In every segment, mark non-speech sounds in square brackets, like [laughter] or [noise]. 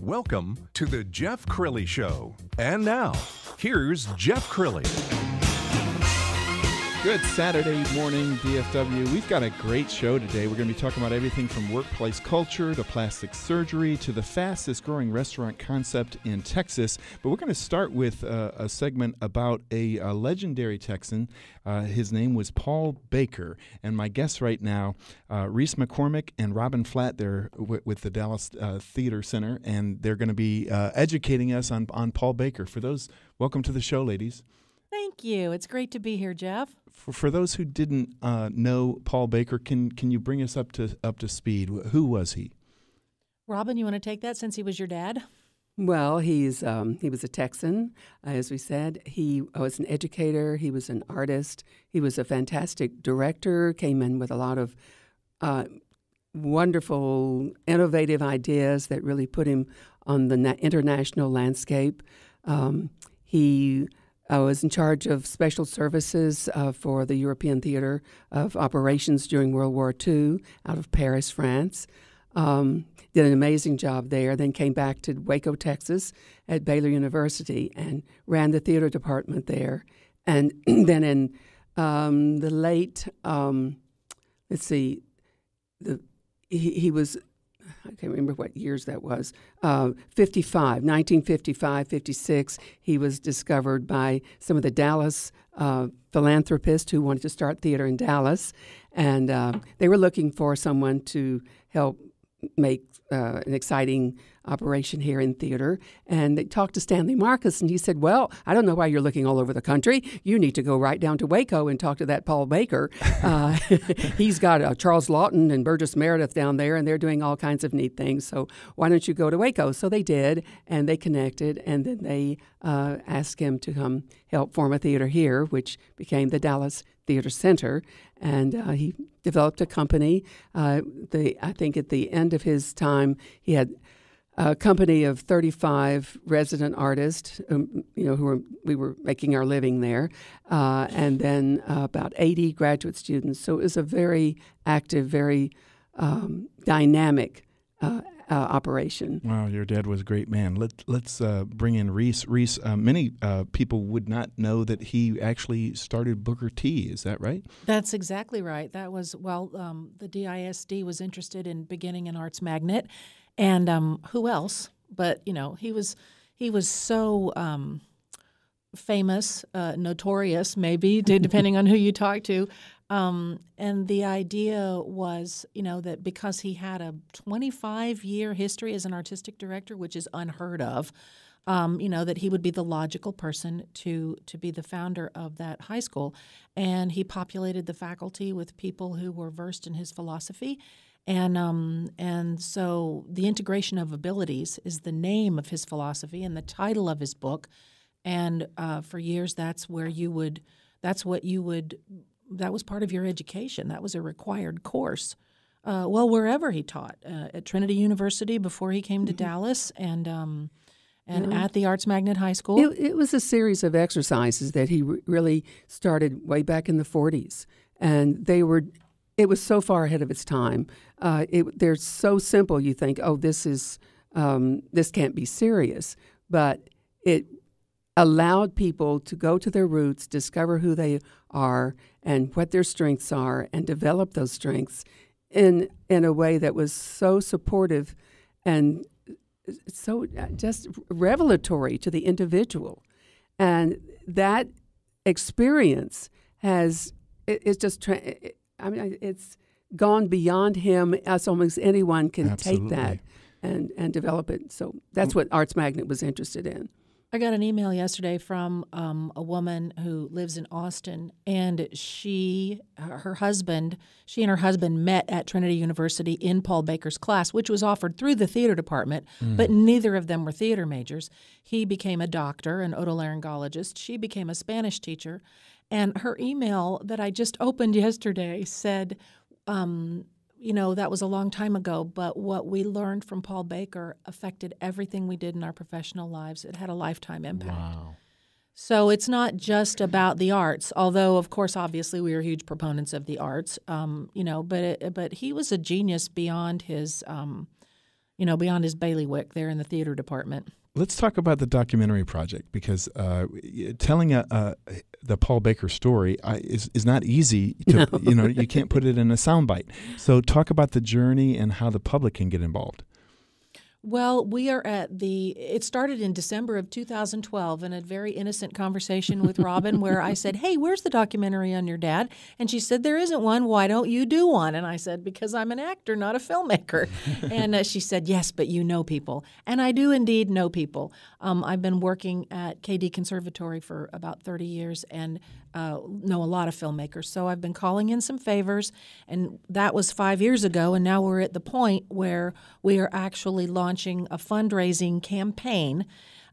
Welcome to the Jeff Crilley Show. And now, here's Jeff Crilley. Good Saturday morning, DFW. We've got a great show today. We're going to be talking about everything from workplace culture to plastic surgery to the fastest growing restaurant concept in Texas. But we're going to start with uh, a segment about a, a legendary Texan. Uh, his name was Paul Baker. And my guests right now, uh, Reese McCormick and Robin Flatt, they're w- with the Dallas uh, Theater Center, and they're going to be uh, educating us on, on Paul Baker. For those, welcome to the show, ladies. Thank you. It's great to be here, Jeff. For, for those who didn't uh, know Paul Baker, can can you bring us up to up to speed? Who was he? Robin, you want to take that since he was your dad? Well, he's um, he was a Texan, uh, as we said. He was an educator. He was an artist. He was a fantastic director. Came in with a lot of uh, wonderful, innovative ideas that really put him on the na- international landscape. Um, he I was in charge of special services uh, for the European Theater of Operations during World War II out of Paris, France. Um, did an amazing job there, then came back to Waco, Texas at Baylor University and ran the theater department there. And [clears throat] then in um, the late, um, let's see, the, he, he was can't remember what years that was, uh, 55, 1955, 56, he was discovered by some of the Dallas uh, philanthropists who wanted to start theater in Dallas. And uh, they were looking for someone to help make uh, an exciting operation here in theater. And they talked to Stanley Marcus, and he said, Well, I don't know why you're looking all over the country. You need to go right down to Waco and talk to that Paul Baker. Uh, [laughs] he's got uh, Charles Laughton and Burgess Meredith down there, and they're doing all kinds of neat things. So why don't you go to Waco? So they did, and they connected, and then they uh, asked him to come help form a theater here, which became the Dallas Theater Center, and uh, he developed a company. Uh, the I think at the end of his time, he had a company of 35 resident artists, um, you know, who were we were making our living there, uh, and then uh, about 80 graduate students. So it was a very active, very um, dynamic. Uh, uh operation. Wow, your dad was a great man. Let, let's uh, bring in Reese. Reese, uh, many people would not know that he actually started Booker T. Is that right? That's exactly right. That was, well, um, the DISD was interested in beginning an arts magnet and um, who else? But you know, he was he was so um, famous, uh, notorious, maybe depending on who you talk to. Um, and the idea was, you know, that because he had a 25 year history as an artistic director, which is unheard of, um, you know, that he would be the logical person to to be the founder of that high school. And he populated the faculty with people who were versed in his philosophy and um, and so the integration of abilities is the name of his philosophy and the title of his book. And uh, for years, that's where you would, that's what you would, that was part of your education. That was a required course. Uh, well, wherever he taught, uh, at Trinity University before he came to mm-hmm. Dallas, and um, and at the Arts Magnet High School. It, it, was a series of exercises that he re- really started way back in the 40s, and they were it was so far ahead of its time. Uh, it, they're so simple. You think, oh, this is um, this can't be serious, but it allowed people to go to their roots, discover who they are and what their strengths are, and develop those strengths in in a way that was so supportive and so uh, just revelatory to the individual, and that experience has it, it's just tra- I mean, it's gone beyond him as almost anyone can Absolutely. take that and, and develop it. So that's what Arts Magnet was interested in. I got an email yesterday from um, a woman who lives in Austin, and she, her husband, she and her husband met at Trinity University in Paul Baker's class, which was offered through the theater department, mm. but neither of them were theater majors. He became a doctor, an otolaryngologist. She became a Spanish teacher, and her email that I just opened yesterday said, um, you know, that was a long time ago, but what we learned from Paul Baker affected everything we did in our professional lives. It had a lifetime impact. Wow. So it's not just about the arts, although of course, obviously, we are huge proponents of the arts. Um, you know, but it, but he was a genius beyond his um, you know, beyond his bailiwick there in the theater department. Let's talk about the documentary project because uh, telling a, a, the Paul Baker story is is not easy. To, [laughs] no. You know, you can't put it in a soundbite. So, talk about the journey and how the public can get involved. Well, we are at the. It started in December of 2012 in a very innocent conversation with Robin, [laughs] where I said, "Hey, where's the documentary on your dad?" And she said, "There isn't one. Why don't you do one?" And I said, "Because I'm an actor, not a filmmaker." [laughs] and uh, she said, "Yes, but you know people, and I do indeed know people. Um, I've been working at KD Conservatory for about 30 years, and uh, know a lot of filmmakers. So I've been calling in some favors, and that was five years ago. And now we're at the point where we are actually launching a fundraising campaign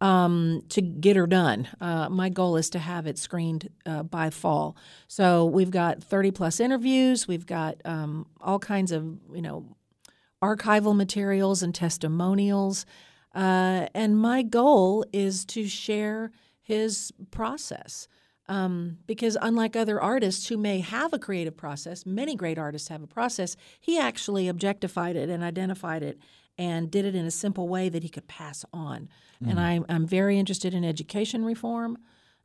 um, to get her done. Uh, my goal is to have it screened uh, by fall. So we've got 30 plus interviews. We've got um, all kinds of you know archival materials and testimonials. Uh, and my goal is to share his process. Um, because unlike other artists who may have a creative process, many great artists have a process, he actually objectified it and identified it and did it in a simple way that he could pass on. Mm. And I'm, I'm very interested in education reform.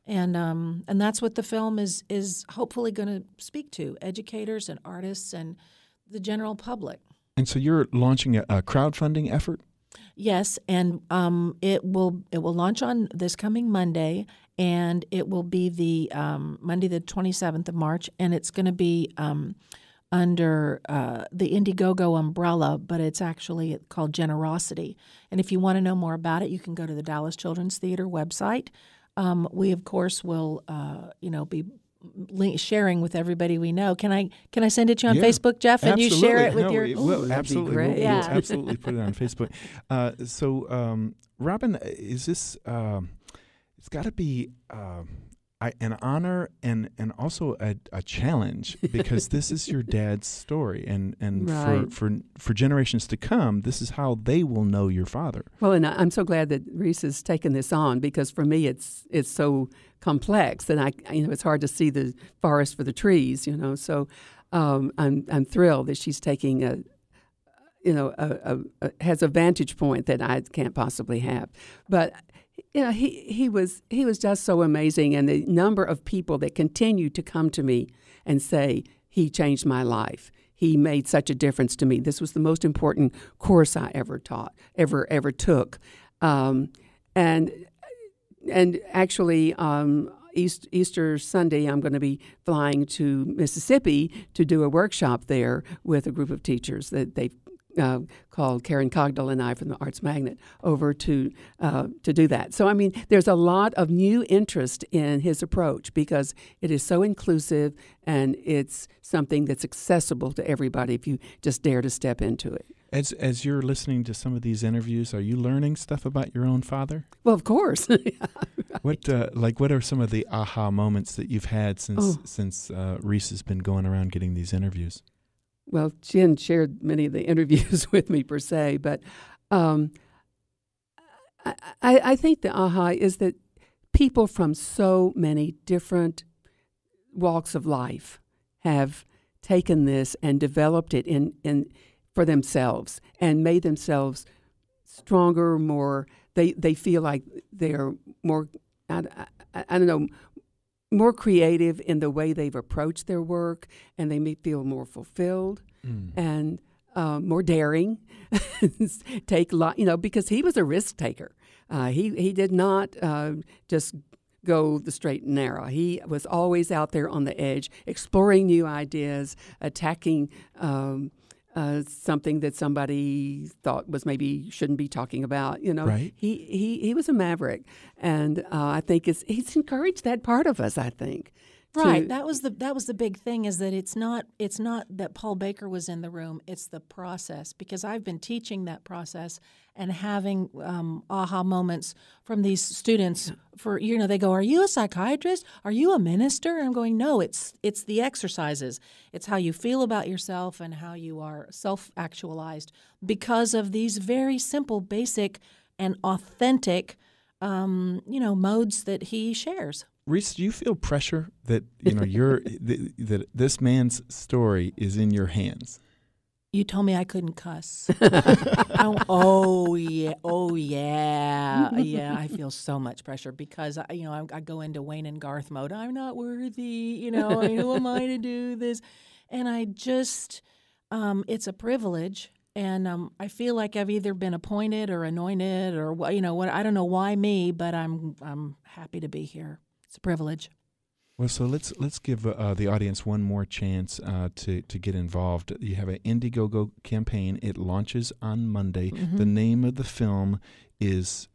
And um, and that's what the film is is hopefully going to speak to educators and artists and the general public. And so you're launching a, a crowdfunding effort. Yes, and um, it will it will launch on this coming Monday, and it will be the um, Monday, the 27th of March, and it's going to be um, under uh, the Indiegogo umbrella, but it's actually called Generosity. And if you want to know more about it, you can go to the Dallas Children's Theater website. Um, we, of course, will uh, you know be sharing with everybody we know. Can I can I send it to you on yeah, Facebook, Jeff, and absolutely. you share it with no, your? It will, absolutely, great. We'll, yeah. we'll absolutely put it on [laughs] Facebook. Uh, so, um, Robin, is this? Um, it's got to be um, I, an honor and and also a, a challenge [laughs] because this is your dad's story, and and right. for, for for generations to come, this is how they will know your father. Well, and I'm so glad that Reese has taken this on because for me, it's it's so complex and I you know it's hard to see the forest for the trees, you know. So um, I'm I'm thrilled that she's taking a you know a, a, a, has a vantage point that I can't possibly have, but you know, he, he was he was just so amazing, and the number of people that continue to come to me and say he changed my life. He made such a difference to me. This was the most important course I ever taught, ever ever took, um, and and actually. Um, East, Easter Sunday, I'm going to be flying to Mississippi to do a workshop there with a group of teachers that they've uh, called Karen Cogdell and I from the Arts Magnet over to uh, to do that. So I mean, there's a lot of new interest in his approach because it is so inclusive and it's something that's accessible to everybody if you just dare to step into it. As as you're listening to some of these interviews, are you learning stuff about your own father? Well, of course. [laughs] yeah, right. What uh, like what are some of the aha moments that you've had since oh. since uh, Reese has been going around getting these interviews? Well, Jen shared many of the interviews [laughs] with me per se, but um, I, I think the aha is that people from so many different walks of life have taken this and developed it in, in for themselves and made themselves stronger, more. They they feel like they're more. I, I, I don't know more creative in the way they've approached their work, and they may feel more fulfilled mm. and uh, more daring. [laughs] Take lot, you know, because he was a risk taker. Uh, he he did not uh, just go the straight and narrow. He was always out there on the edge, exploring new ideas, attacking. Um, uh, something that somebody thought was maybe shouldn't be talking about. You know, right. he, he he was a maverick, and uh, I think it's he's encouraged that part of us. I think. Right. That was the that was the big thing is that it's not it's not that Paul Baker was in the room. It's the process because I've been teaching that process and having um, aha moments from these students. For you know, they go, "Are you a psychiatrist? Are you a minister?" And I'm going, "No, it's it's the exercises. It's how you feel about yourself and how you are self actualized because of these very simple, basic, and authentic, um, you know, modes that he shares." Reese, do you feel pressure that you know [laughs] your th- that this man's story is in your hands? You told me I couldn't cuss. [laughs] oh, oh, yeah, oh yeah, yeah. I feel so much pressure because I, you know I, I go into Wayne and Garth mode. I'm not worthy. You know, who am I to do this? And I just, um, it's a privilege, and um, I feel like I've either been appointed or anointed or you know what. I don't know why me, but I'm I'm happy to be here. It's a privilege. Well, so let's let's give uh, the audience one more chance uh, to to get involved. You have an Indiegogo campaign. It launches on Monday. The name of the film is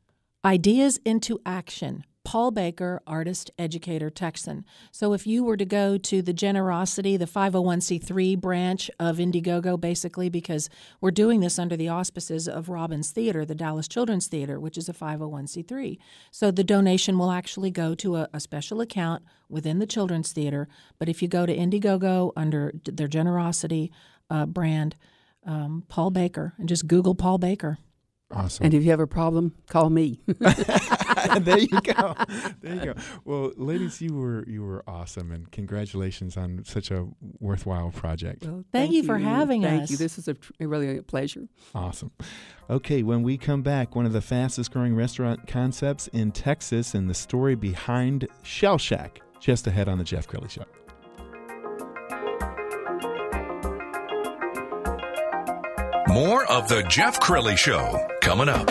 Ideas into Action. Paul Baker, artist, educator, Texan. So if you were to go to the Generosity, the 501c3 branch of Indiegogo, basically, because we're doing this under the auspices of Robbins Theater, the Dallas Children's Theater, which is a 501c3. So the donation will actually go to a, a special account within the Children's Theater. But if you go to Indiegogo under their Generosity uh, brand, um, Paul Baker, and just Google Paul Baker. Awesome. And if you have a problem, call me. [laughs] [laughs] there you go. There you go. Well, ladies, you were you were awesome, and congratulations on such a worthwhile project. Well, Thank you for having Thank us. Thank you. This is a, tr- really a pleasure. Awesome. Okay, when we come back, one of the fastest growing restaurant concepts in Texas and the story behind Shell Shack, just ahead on the Jeff Crilley Show. More of The Jeff Crilley Show coming up.